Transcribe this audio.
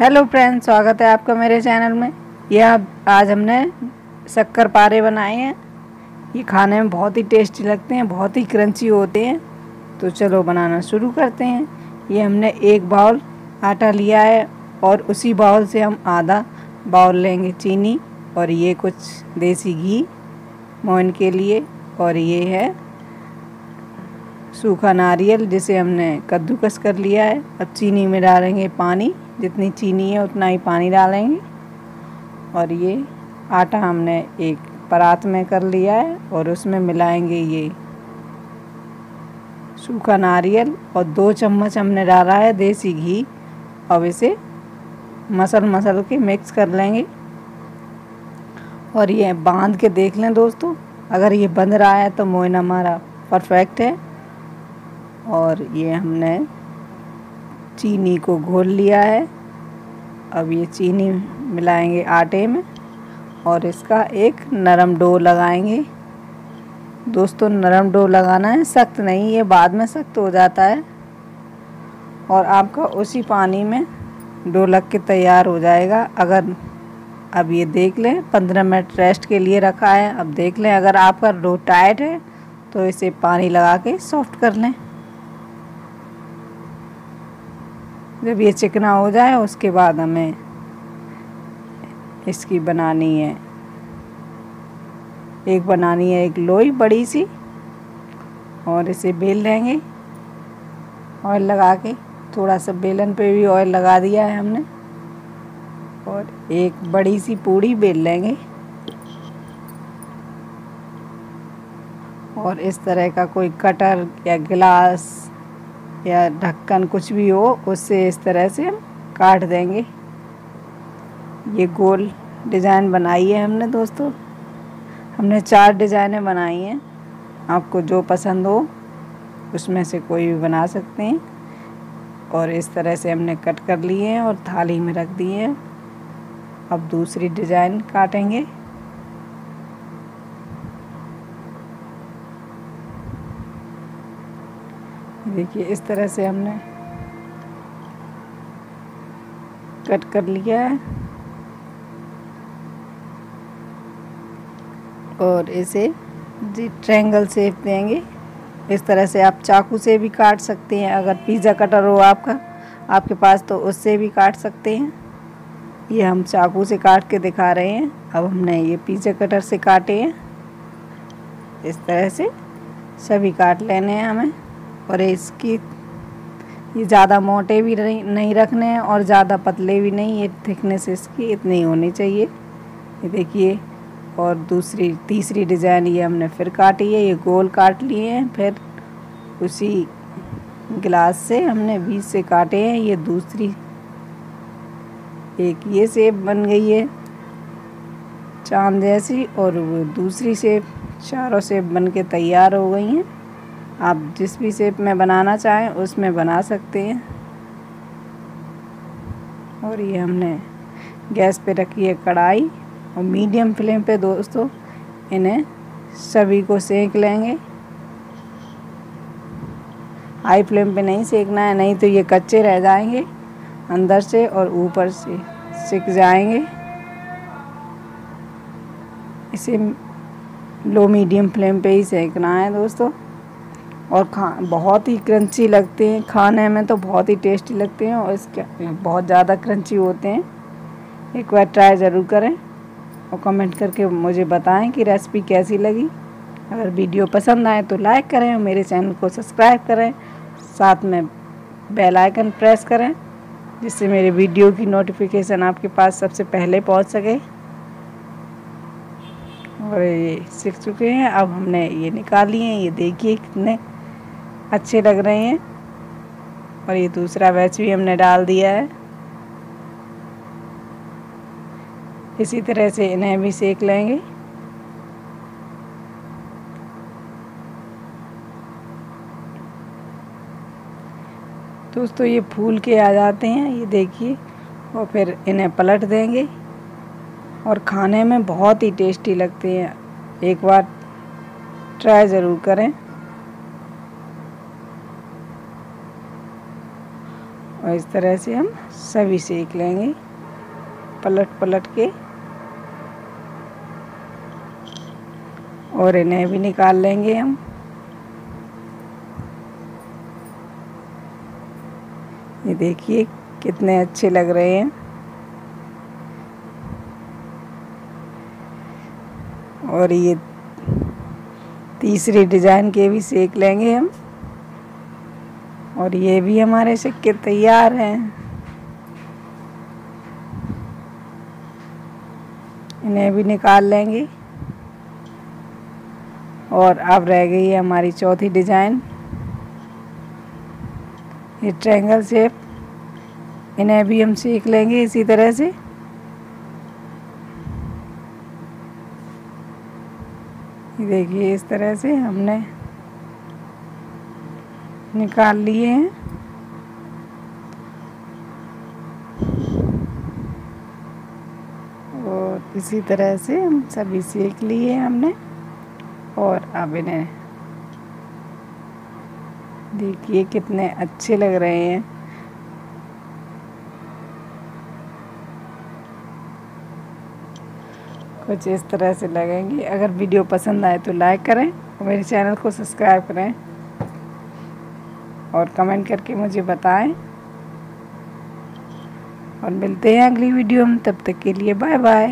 Hello friends स्वागत है आपका मेरे चैनल में। यह आज हमने शक्कर पारे बनाए हैं। ये खाने में बहुत ही टेस्टी लगते हैं, बहुत ही क्रंची होते हैं। तो चलो बनाना शुरू करते हैं। ये हमने एक बाउल आटा लिया है और उसी बाउल से हम आधा बाउल लेंगे चीनी और ये कुछ देसी घी मोइन के लिए और ये है सूखा नारियल जिसे हमने कद्दूकस कर लिया है। अब चीनी में डालेंगे पानी। जितनी चीनी है, उतना ही पानी डालेंगे। और ये आटा हमने एक परात में कर लिया है और उसमें मिलाएँगे ये सूखा नारियल। और दो चम्मच हमने डाला है देसी घी। अब इसे मसल मसल के मिक्स कर लेंगे। और ये बाँध के देख लें दोस्तों। अगर ये बंध रहा है तो मोइन हमारा परफेक्ट है। और ये हमने चीनी को घोल लिया है। अब ये चीनी मिलाएँगे आटे में और इसका एक नरम डो लगाएँगे। दोस्तों, नरम डो लगाना है, सख्त नहीं, ये बाद में सख्त हो जाता है और आपका उसी पानी में डो लग के तैयार हो जाएगा। अगर अब ये देख लें, पंद्रह मिनट रेस्ट के लिए रखा है। अब देख लें, अगर आपका डो टाइट है तो इसे पानी लगा के सॉफ्ट कर लें। जब ये चिकना हो जाए, उसके बाद हमें इसकी बनानी है। एक बनानी है एक लोई बड़ी सी, और इसे बेल लेंगे, ऑयल लगा के। थोड़ा सा बेलन पे भी ऑयल लगा दिया है हमने, और एक बड़ी सी पूड़ी बेल लेंगे। और इस तरह का कोई कटर या गिलास या ढक्कन कुछ भी हो, उससे इस तरह से हम काट देंगे। ये गोल डिज़ाइन बनाई है हमने दोस्तों। हमने चार डिज़ाइनें बनाई हैं। आपको जो पसंद हो, उसमें से कोई भी बना सकते हैं। और इस तरह से हमने कट कर लिए हैं और थाली में रख दिए हैं। अब दूसरी डिज़ाइन काटेंगे। देखिए, इस तरह से हमने कट कर लिया है। और इसे जी ट्रैंगल शेप देंगे। इस तरह से आप चाकू से भी काट सकते हैं। अगर पिज़्ज़ा कटर हो आपका, आपके पास तो उससे भी काट सकते हैं। ये हम चाकू से काट के दिखा रहे हैं। अब हमने ये पिज़्ज़ा कटर से काटे हैं। इस तरह से सभी काट लेने हैं हमें। और इसकी ये ज़्यादा मोटे भी नहीं रखने हैं और ज़्यादा पतले भी नहीं, ये थिकनेस इसकी इतनी होनी चाहिए। ये देखिए, और दूसरी, तीसरी डिज़ाइन ये हमने फिर काटी है, ये गोल काट लिए हैं, फिर उसी गिलास से हमने बीच से काटे हैं, ये दूसरी, एक ये सेप बन गई है, चाँद जैसी, और दूसरी सेप चारों सेप बन के तैयार हो गई हैं। आप जिस भी शेप में बनाना चाहें, उसमें बना सकते हैं। और ये हमने गैस पे रखी है कढ़ाई और मीडियम फ्लेम पे दोस्तों, इन्हें सभी को सेक लेंगे। हाई फ्लेम पे नहीं सेकना है, नहीं तो ये कच्चे रह जाएँगे, अंदर से और ऊपर से सिक जाएँगे। इसे लो मीडियम फ्लेम पे ही सेकना है दोस्तों। और खा, बहुत ही क्रंची लगते हैं। खाने में तो बहुत ही टेस्टी लगते हैं और इसके बहुत ज़्यादा क्रंची होते हैं। एक बार ट्राई ज़रूर करें और कमेंट करके मुझे बताएँ कि रेसिपी कैसी लगी। अगर वीडियो पसंद आए तो लाइक करें और मेरे चैनल को सब्सक्राइब करें। साथ में बेल आइकन प्रेस करें, जिससे मेरे वीडियो की नोटिफिकेशन आपके पास सबसे पहले पहुँच सके। और ये सीख चुके हैं। अब हमने ये निकाल लिए ये देखिए कितने अच्छे लग रहे हैं। और ये दूसरा बैच भी हमने डाल दिया है। इसी तरह से इन्हें भी सेक लेंगे। दोस्तों, ये फूल के आ जाते हैं, ये देखिए, और फिर इन्हें पलट देंगे। और खाने में बहुत ही टेस्टी लगते हैं। एक बार ट्राई ज़रूर करें। और इस तरह से हम सभी सेक लेंगे। पलट पलट के। और इन्हें भी निकाल लेंगे हम। ये देखिए कितने अच्छे लग रहे हैं। और ये तीसरी डिज़ाइन के भी सेक लेंगे हम। और ये भी हमारे सिक्के तैयार हैं। इन्हें भी निकाल लेंगे। और अब रह गई है हमारी चौथी डिज़ाइन। ये ट्रायंगल शेप इन्हें भी हम सीख लेंगे इसी तरह से। देखिए इस तरह से हमने निकाल लिए हैं। और इसी तरह से हम सभी सीख लिए हमने। और अब इन्हें देखिए कितने अच्छे लग रहे हैं। कुछ इस तरह से लगेंगे। अगर वीडियो पसंद आए तो लाइक करें और मेरे चैनल को सब्सक्राइब करें। और कमेंट करके मुझे बताएँ। और मिलते हैं अगली वीडियो में, तब तक के लिए बाय बाय